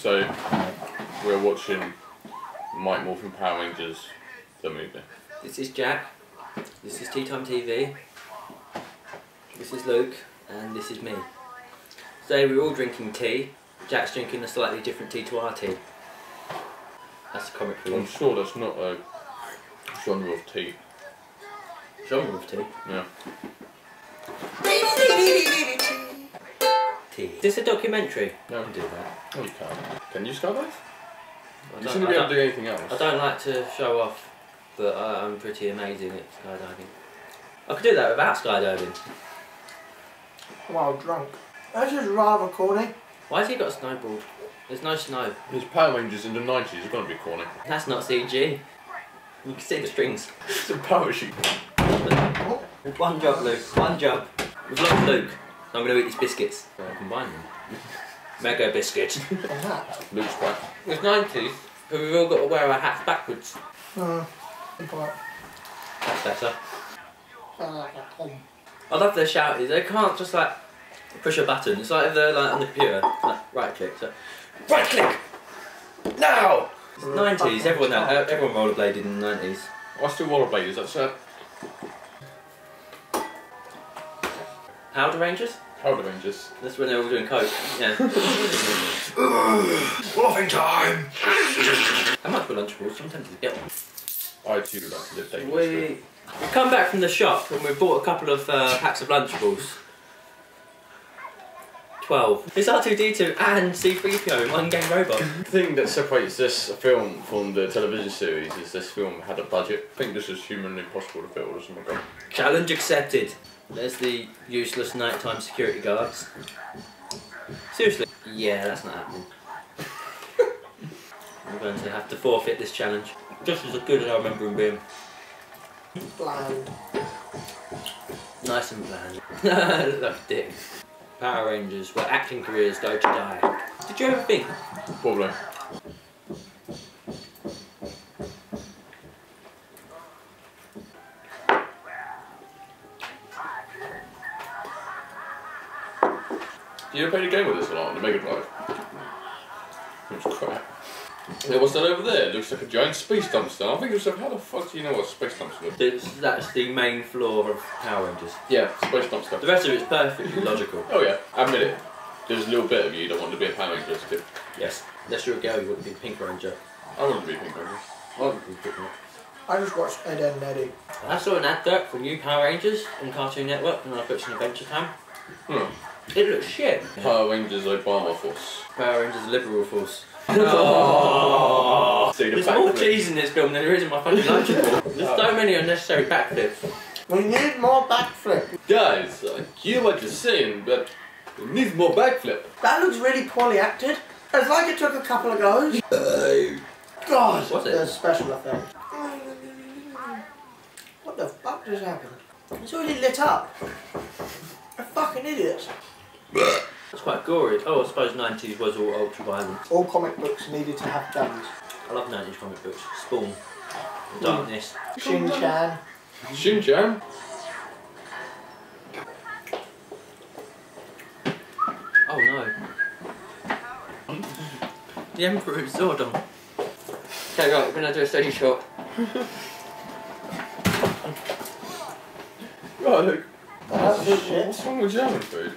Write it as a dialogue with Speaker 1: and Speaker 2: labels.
Speaker 1: So we're watching Mighty Morphin Power Rangers, the movie.
Speaker 2: This is Jack. This is Tea Time TV. This is Luke, and this is me. Today we're all drinking tea. Jack's drinking a slightly different tea to our tea. That's a comic for
Speaker 1: I'm sure that's not a genre of tea.
Speaker 2: Genre of tea.
Speaker 1: Yeah.
Speaker 2: Tea. Is this a documentary?
Speaker 1: No.
Speaker 2: I can do that.
Speaker 1: Oh, you can. Can you skydive?
Speaker 2: I
Speaker 1: You
Speaker 2: don't,
Speaker 1: shouldn't
Speaker 2: I
Speaker 1: be able
Speaker 2: don't-
Speaker 1: to do anything else.
Speaker 2: I don't like to show off, but I, I'm pretty amazing at skydiving. I could do that without skydiving.
Speaker 3: While drunk. That's just rather corny.
Speaker 2: Why has he got a snowboard? There's no snow.
Speaker 1: His Power Rangers in the 90s are going to be corny.
Speaker 2: That's not CG. You can see the strings.
Speaker 1: It's a parachute.
Speaker 2: One job, Luke. One job. We've lost Luke. I'm going to eat these biscuits. So I'll combine them. Mega biscuit.
Speaker 3: and that.
Speaker 1: Luke's back.
Speaker 2: It's 90s, but we've all got to wear our hats backwards.
Speaker 3: Uh,
Speaker 2: That's better.
Speaker 3: sound like a tom.
Speaker 2: I love their shouties. They can't just like push a button. It's like if they're like on the computer, like right click. So right click. Now. It's 90s. Everyone know, everyone rollerbladed in the 90s.
Speaker 1: I still rollerblade, is that sad?
Speaker 2: Powder Rangers.
Speaker 1: Powder Rangers.
Speaker 2: That's when they're all doing coke. Yeah.
Speaker 1: Laughing time!
Speaker 2: How much for Lunchables? I'm tempted to get one.
Speaker 1: I too like to live dangerously.
Speaker 2: We we come back from the shop and we've bought a couple of uh, packs of Lunchables. Twelve. It's R2D2 and C3PO in one game robot.
Speaker 1: The thing that separates this film from the television series is this film had a budget. I think this is humanly possible to film or something.
Speaker 2: Challenge accepted. There's the useless nighttime security guards. Seriously? Yeah, that's not happening. I'm going to have to forfeit this challenge. Just as good as I remember him being.
Speaker 3: Bland.
Speaker 2: Nice and bland. Loved it. Power Rangers, where acting careers go to die. Did you ever think?
Speaker 1: Probably. You ever played a game with this or not on the Mega Drive? It was crap. Yeah, what's that over there? Looks like a giant space dumpster. I think it was how the fuck do you know what a space dumpster is?
Speaker 2: That's, that's the main floor of Power Rangers.
Speaker 1: Yeah, space dumpster.
Speaker 2: The rest of it's perfectly logical.
Speaker 1: Oh yeah, admit it. There's a little bit of you that wanted to be a Power Ranger as a kid.
Speaker 2: Yes. Unless you're a girl, you wouldn't be Pink Ranger.
Speaker 1: I wanted to be a Pink Ranger.
Speaker 2: I wouldn't be Pink Ranger.
Speaker 3: I just watched Ed, Edd n Eddy.
Speaker 2: I saw an advert for new Power Rangers on Cartoon Network and I put some Adventure Time.
Speaker 1: Hmm.
Speaker 2: It looks shit.
Speaker 1: Power Rangers Obama Force.
Speaker 2: Power Rangers Liberal Force.
Speaker 1: Oh. oh. See the
Speaker 2: There's more cheese in this film than there is in my fucking Lunchable. There's so many unnecessary backflips.
Speaker 3: We need more backflip.
Speaker 1: Guys, I hear what you're saying, but we need more backflip.
Speaker 3: That looks really poorly acted. It's like it took a couple of goes. God,
Speaker 2: what's it?
Speaker 3: the special effect. What the fuck just happened? It's already lit up. A fucking idiot.
Speaker 2: It's quite gory. Oh, I suppose 90s was all ultra violent.
Speaker 3: All comic books needed to have guns.
Speaker 2: I love 90s comic books. Spawn. Hmm. Darkness.
Speaker 3: Shin Chan.
Speaker 1: Shin-Chan?
Speaker 2: Oh no. the Emperor is Zordon. Okay, right, we're gonna do a steady shot.
Speaker 1: Right, look.
Speaker 3: That's shit.
Speaker 1: What's wrong with German food?